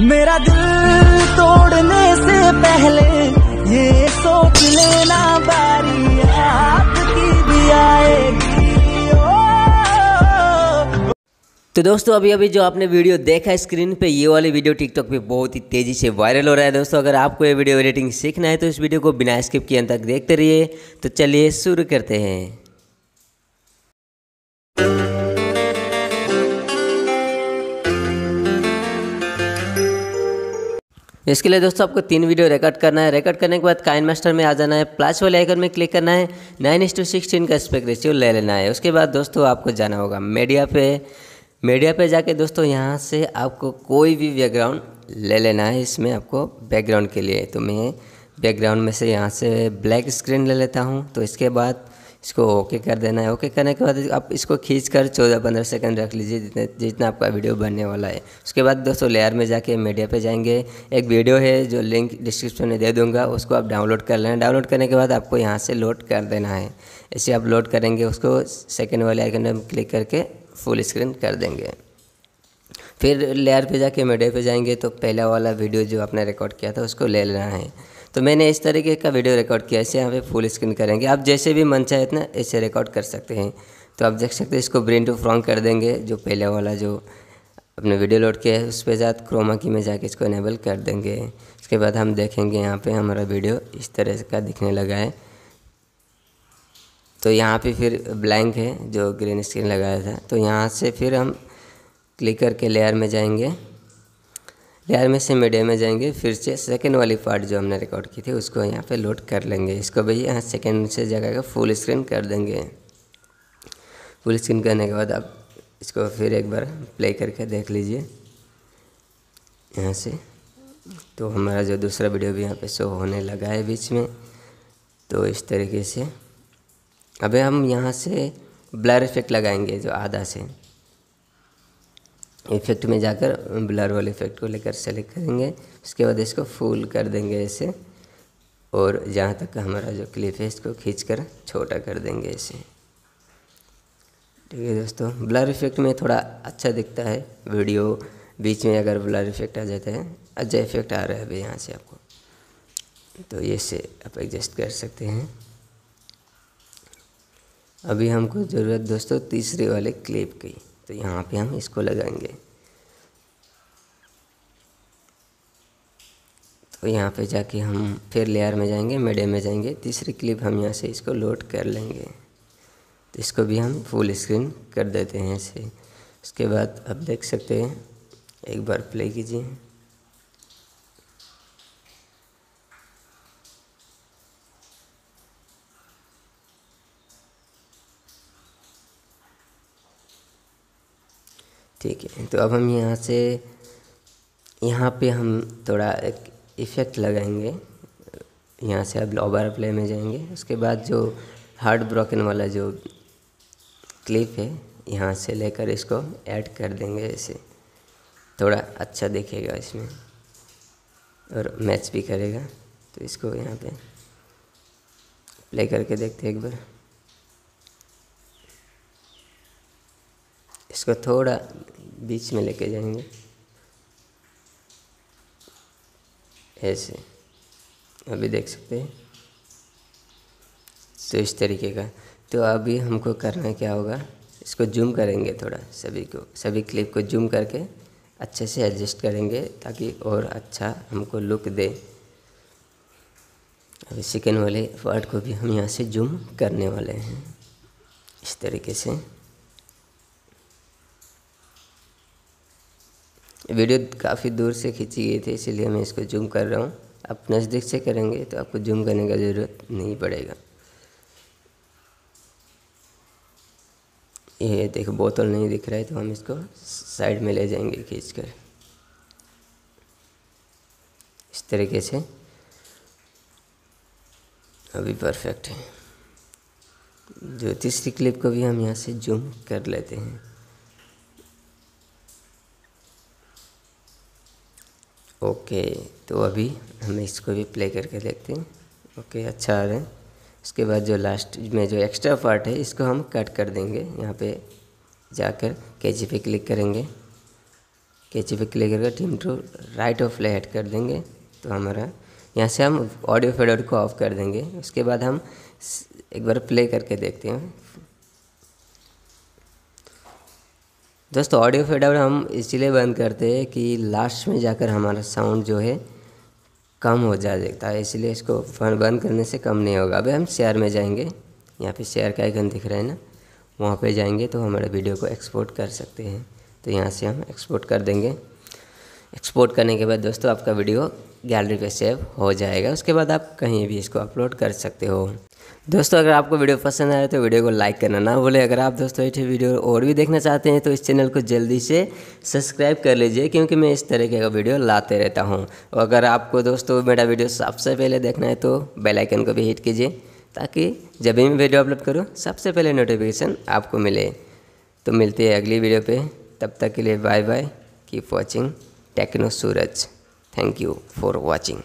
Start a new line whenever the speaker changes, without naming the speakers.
मेरा दिल तोड़ने से पहले ये सोच लेना बारी आपकी भी आएगी। ओ।
तो दोस्तों, अभी अभी जो आपने वीडियो देखा है स्क्रीन पे, ये वाली वीडियो टिकटॉक पे बहुत ही तेज़ी से वायरल हो रहा है। दोस्तों, अगर आपको ये वीडियो एडिटिंग सीखना है तो इस वीडियो को बिना स्किप किए अंत तक देखते रहिए। तो चलिए शुरू करते हैं। इसके लिए दोस्तों आपको तीन वीडियो रिकॉर्ड करना है। रिकॉर्ड करने के बाद काइन मास्टर में आ जाना है। प्लस वाले आइकन में क्लिक करना है। नाइन इस टू सिक्सटीन का स्पेक रेशियो ले लेना है। उसके बाद दोस्तों आपको जाना होगा मीडिया पे। मीडिया पे जाके दोस्तों यहाँ से आपको कोई भी बैकग्राउंड ले लेना है। इसमें आपको बैकग्राउंड के लिए। तो मैं बैकग्राउंड में से यहाँ से ब्लैक स्क्रीन ले लेता हूँ। तो इसके बाद इसको ओके कर देना है। ओके करने के बाद आप इसको खींच कर चौदह पंद्रह सेकंड रख लीजिए जितने, जितना आपका वीडियो बनने वाला है। उसके बाद दोस्तों लेयर में जाके मीडिया पे जाएँगे। एक वीडियो है जो लिंक डिस्क्रिप्शन में दे दूँगा। उसको आप डाउनलोड कर लेना। डाउनलोड करने के बाद आपको यहाँ से लोड कर देना है। ऐसे आप लोड करेंगे, उसको सेकेंड वाले आइकन में क्लिक करके फुल स्क्रीन कर देंगे। फिर लेयर पे जाके मीडिया पे जाएँगे तो पहला वाला वीडियो जो आपने रिकॉर्ड किया था, उसको ले लेना है। तो मैंने इस तरीके का वीडियो रिकॉर्ड किया, इसे यहाँ पे फुल स्क्रीन करेंगे। आप जैसे भी मन चाहे इतना ऐसे रिकॉर्ड कर सकते हैं। तो आप देख सकते हैं, इसको ब्रेन टू फ्रॉन्ग कर देंगे, जो पहले वाला जो अपने वीडियो लोड किया है, उस पर जात क्रोमा की में जाके इसको इनेबल कर देंगे। उसके बाद हम देखेंगे यहाँ पे हमारा वीडियो इस तरह का दिखने लगा है। तो यहाँ पे फिर ब्लैंक है, जो ग्रीन स्क्रीन लगाया था। तो यहाँ से फिर हम क्लिक करके लेयर में जाएँगे। लेयर में से मीडिया में जाएँगे, फिर से सेकंड वाली पार्ट जो हमने रिकॉर्ड की थी, उसको यहाँ पे लोड कर लेंगे। इसको भी यहाँ सेकंड से जगह का फुल स्क्रीन कर देंगे। फुल स्क्रीन करने के बाद आप इसको फिर एक बार प्ले करके देख लीजिए। यहाँ से। तो हमारा जो दूसरा वीडियो भी यहाँ पे शो होने लगा है बीच में। तो इस तरीके से। अभी हम यहाँ से ब्लर इफ़ेक्ट लगाएँगे जो आधा से। इफ़ेक्ट में जाकर ब्लर वाले इफ़ेक्ट को लेकर सेलेक्ट करेंगे। उसके बाद इसको फुल कर देंगे ऐसे और जहाँ तक हमारा जो क्लिप है, इसको खींच कर छोटा कर देंगे ऐसे ठीक है दोस्तों ब्लर इफ़ेक्ट में थोड़ा अच्छा दिखता है वीडियो बीच में अगर ब्लर इफ़ेक्ट आ जाता है अच्छा इफ़ेक्ट आ रहा है अभी यहाँ से आपको। तो ये से आप एडजस्ट कर सकते हैं। अभी हमको ज़रूरत दोस्तों तीसरे वाले क्लिप की। तो यहाँ पे हम इसको लगाएँगे। तो यहाँ पे जाके हम फिर लेयर में जाएँगे मेडे में जाएँगे। तीसरी क्लिप हम यहाँ से इसको लोड कर लेंगे। तो इसको भी हम फुल स्क्रीन कर देते हैं इसे उसके बाद आप देख सकते हैं, एक बार प्ले कीजिए। ठीक है। तो अब हम यहाँ से, यहाँ पे हम थोड़ा एक इफ़ेक्ट लगाएँगे। यहाँ से अब ओवर प्ले में जाएँगे। उसके बाद जो हार्ड ब्रोकन वाला जो क्लिप है, यहाँ से लेकर इसको ऐड कर देंगे ऐसे। थोड़ा अच्छा दिखेगा इसमें। और मैच भी करेगा। तो इसको यहाँ पे प्ले करके देखते हैं एक बार। इसको थोड़ा बीच में लेके जाएँगे। ऐसे। अभी देख सकते हैं। तो इस तरीके का। तो अभी हमको करना क्या होगा, इसको जूम करेंगे थोड़ा, सभी को, सभी क्लिप को जूम करके अच्छे से एडजस्ट करेंगे ताकि और अच्छा हमको लुक दे। अभी सेकेंड वाले पार्ट को भी हम यहाँ से जूम करने वाले हैं। इस तरीके से। वीडियो काफ़ी दूर से खींची गई थी, इसीलिए मैं इसको जूम कर रहा हूँ। आप नज़दीक से करेंगे तो आपको जूम करने का ज़रूरत नहीं पड़ेगा। ये देखो, बोतल नहीं दिख रहा है तो हम इसको साइड में ले जाएँगे खींच कर इस तरीके से। अभी परफेक्ट है। जो तीसरी क्लिप को भी हम यहाँ से जूम कर लेते हैं। ओके तो अभी हम इसको भी प्ले करके देखते हैं। ओके अच्छा आ रहा है। उसके बाद जो लास्ट में जो एक्स्ट्रा पार्ट है, इसको हम कट कर देंगे। यहाँ पे जाकर कैची पे क्लिक करेंगे। कैची पे क्लिक करके trim to right of playhead कर देंगे। तो हमारा, यहाँ से हम ऑडियो फेडर को ऑफ़ कर देंगे। उसके बाद हम एक बार प्ले करके देखते हैं। दोस्तों ऑडियो फेडर हम इसलिए बंद करते हैं कि लास्ट में जाकर हमारा साउंड जो है कम हो जाता है। इसलिए इसको बंद करने से कम नहीं होगा। अभी हम शेयर में जाएँगे। यहाँ पे शेयर का आइकन दिख रहा है ना? वहाँ पे जाएँगे तो हमारे वीडियो को एक्सपोर्ट कर सकते हैं। तो यहाँ से हम एक्सपोर्ट कर देंगे। एक्सपोर्ट करने के बाद दोस्तों आपका वीडियो गैलरी पे सेव हो जाएगा। उसके बाद आप कहीं भी इसको अपलोड कर सकते हो। दोस्तों, अगर आपको वीडियो पसंद आए तो वीडियो को लाइक करना ना भूलें। अगर आप दोस्तों ऐसे वीडियो और भी देखना चाहते हैं तो इस चैनल को जल्दी से सब्सक्राइब कर लीजिए, क्योंकि मैं इस तरीके का वीडियो लाते रहता हूँ। और अगर आपको दोस्तों मेरा वीडियो सबसे पहले देखना है तो बेलाइकन को भी हिट कीजिए, ताकि जब भी मैं वीडियो अपलोड करूँ, सबसे पहले नोटिफिकेशन आपको मिले। तो मिलती है अगली वीडियो पर तब तक के लिए bye bye keep watching Techno Suraj thank you for watching